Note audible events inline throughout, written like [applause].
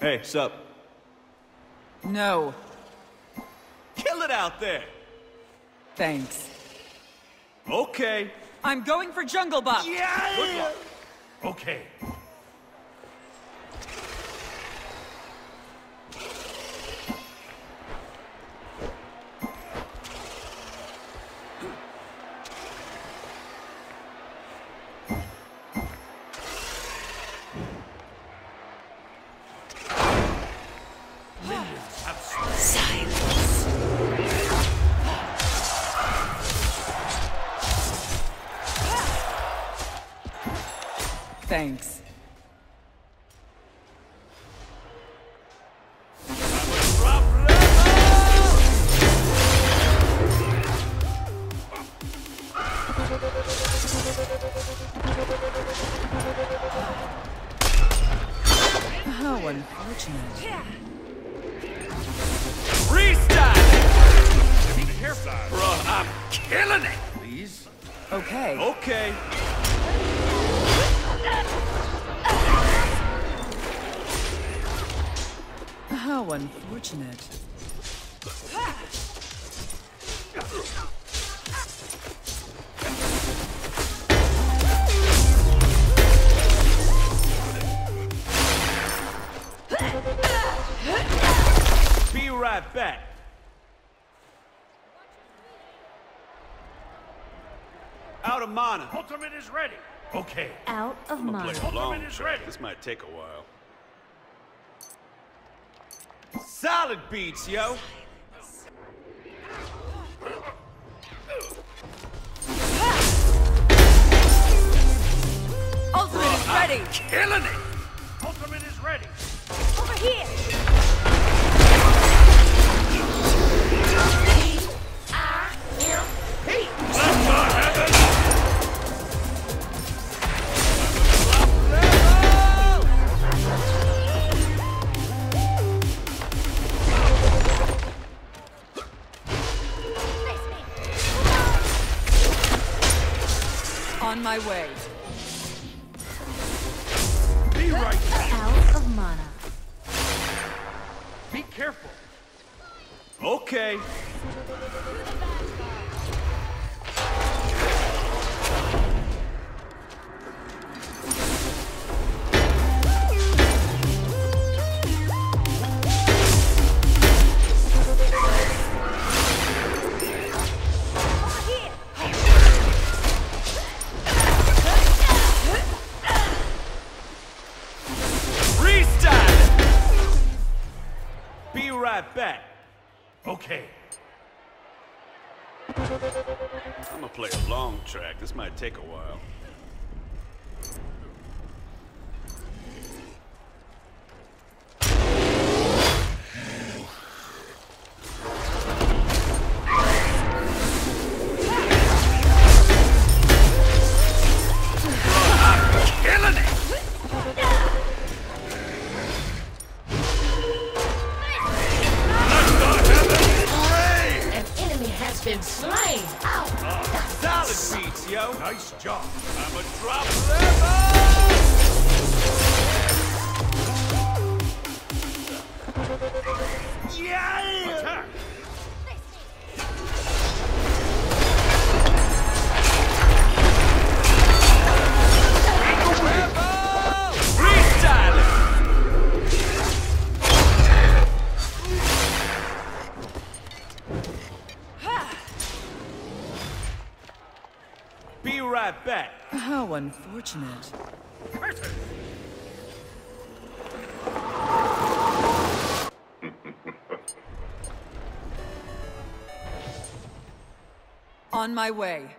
Hey, sup? No, Kill it out there! thanks. Okay. I'm going for Jungle Buff. Yeah! Okay. Thanks. Be right back. Out of mana. Ultimate is ready. Okay. Out of mana. Ultimate is ready. This might take a while. Solid beats, yo. Ready. Killing it! Ultimate is ready. Over here. On my way. Take a unfortunate. [laughs] On my way.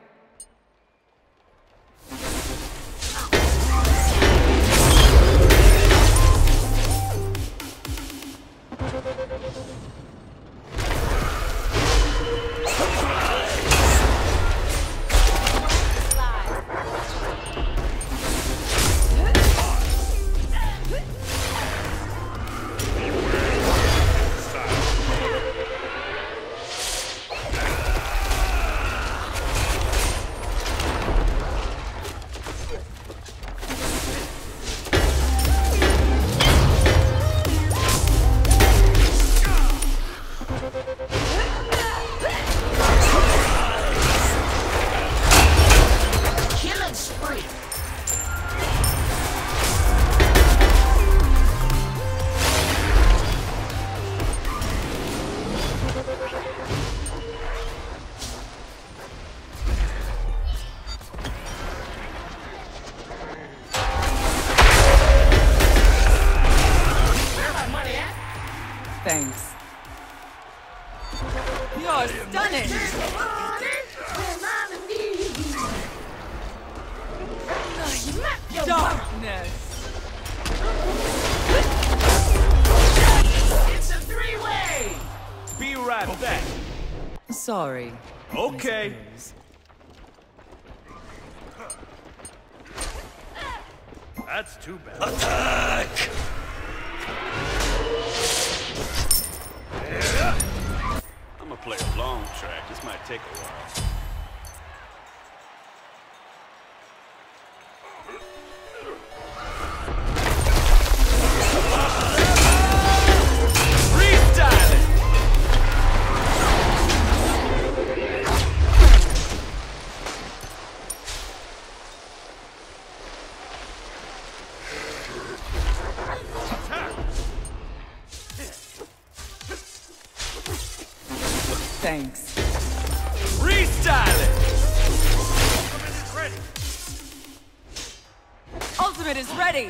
That's too bad. Attack! I'm gonna play a long track. This might take a while. Restyle it! Ultimate is ready!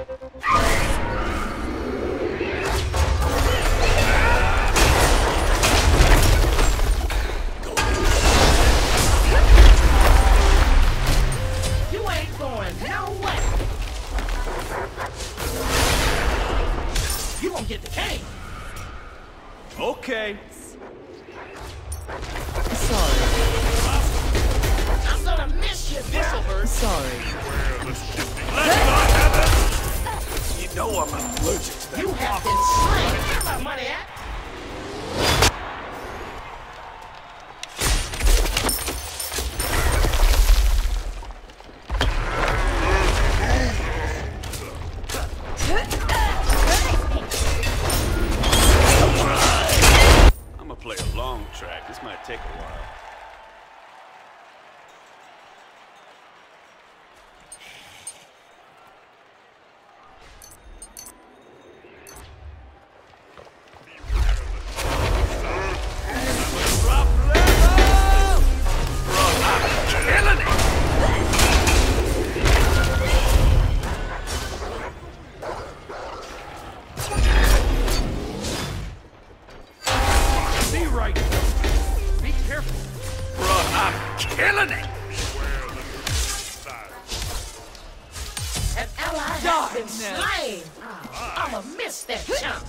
An ally has been slain! I'ma miss that chump!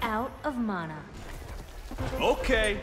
Out of mana. Okay.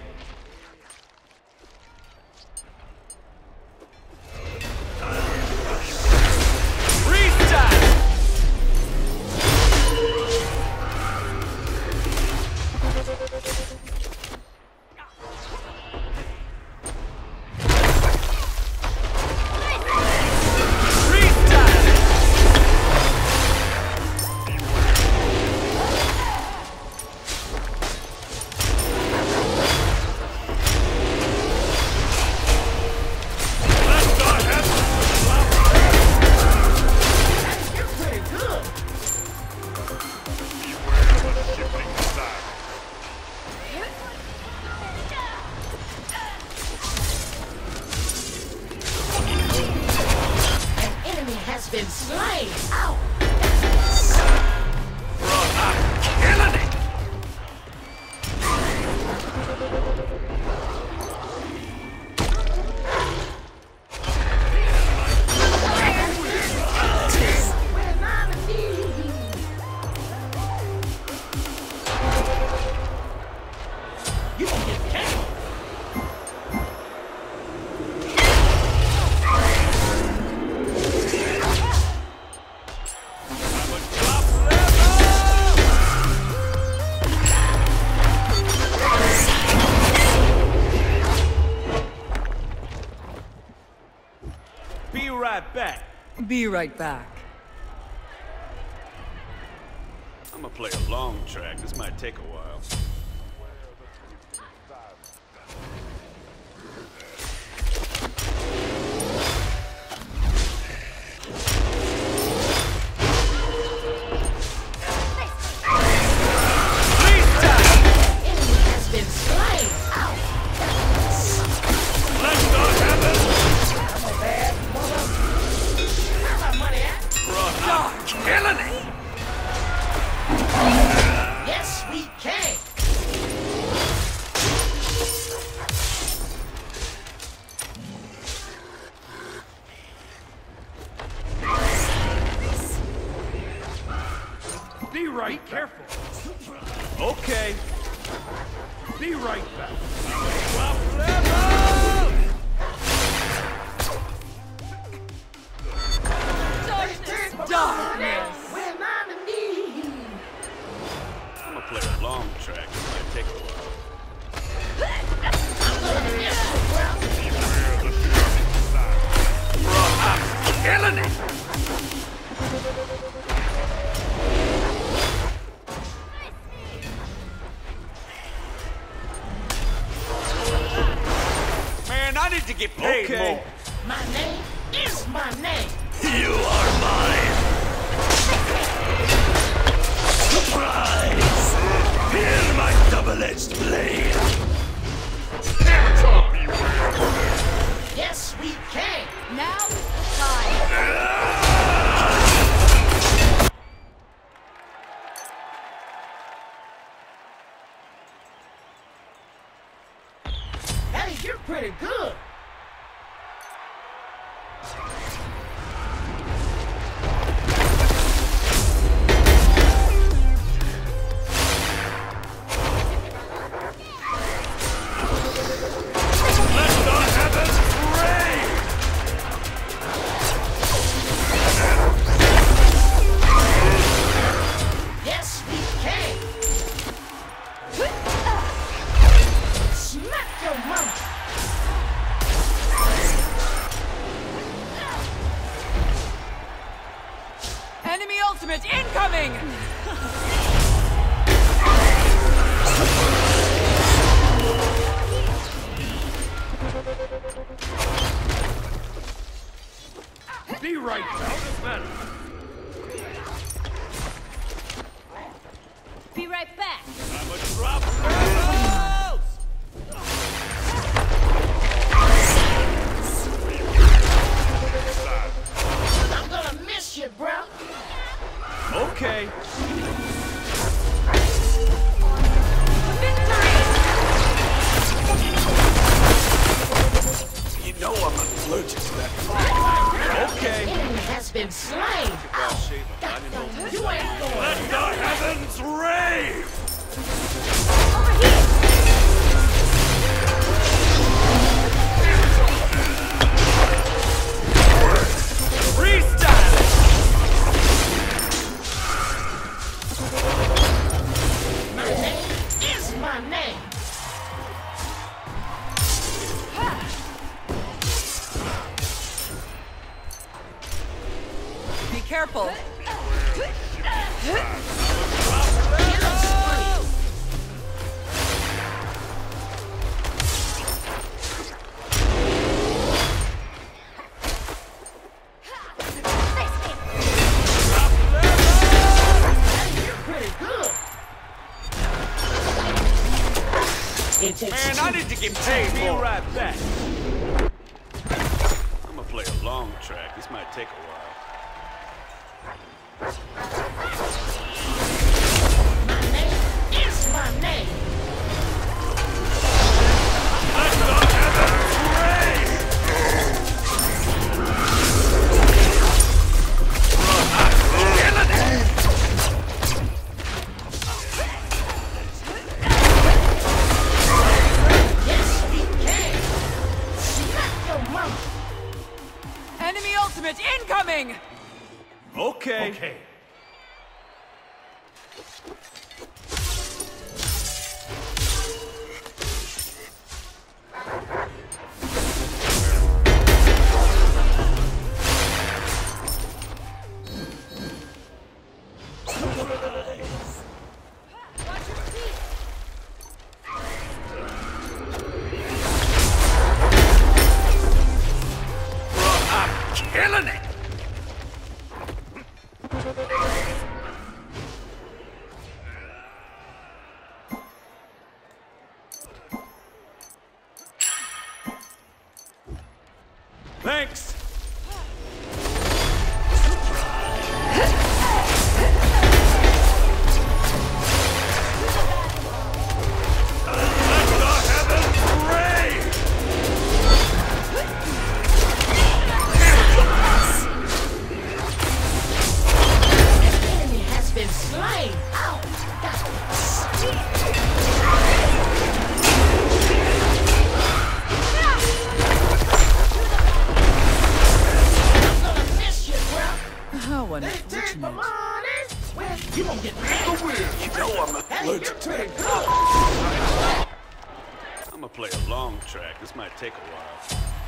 Be right back. Be right back. I'm gonna play a long track. This might take a while. right back. Careful. Okay. Be right back. get paid okay. more. My name is my name. You are mine. Surprise! Feel my double-edged blade. Yes, we can. Now is the time. It's real! him too. Thanks! track. This might take a while.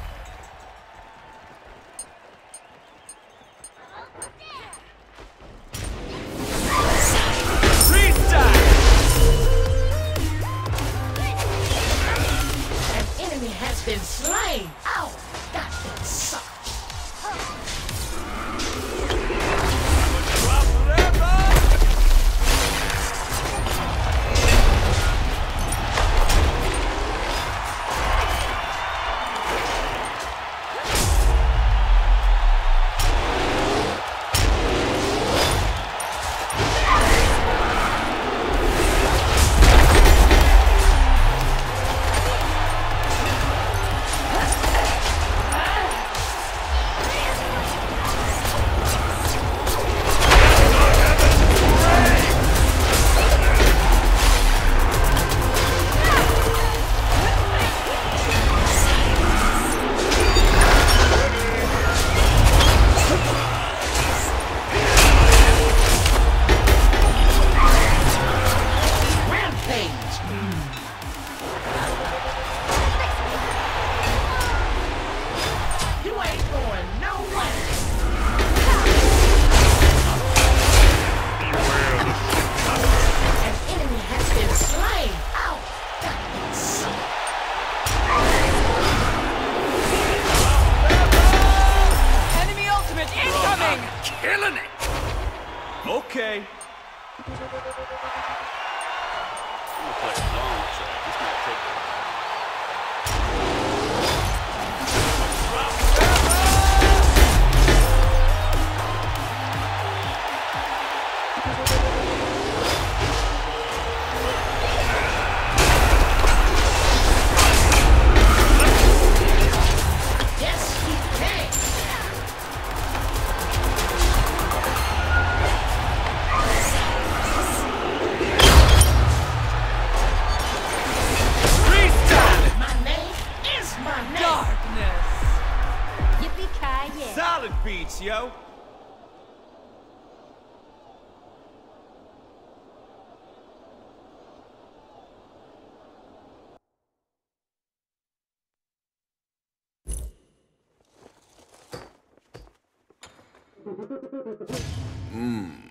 うん。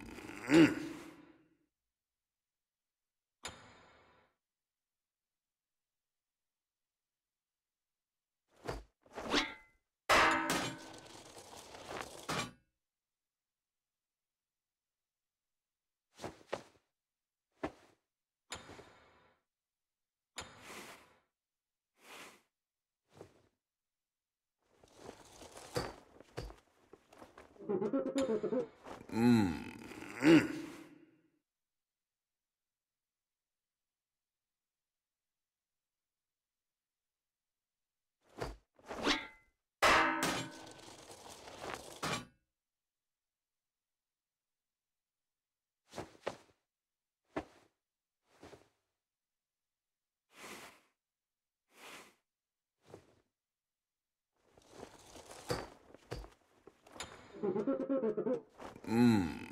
うん。うん。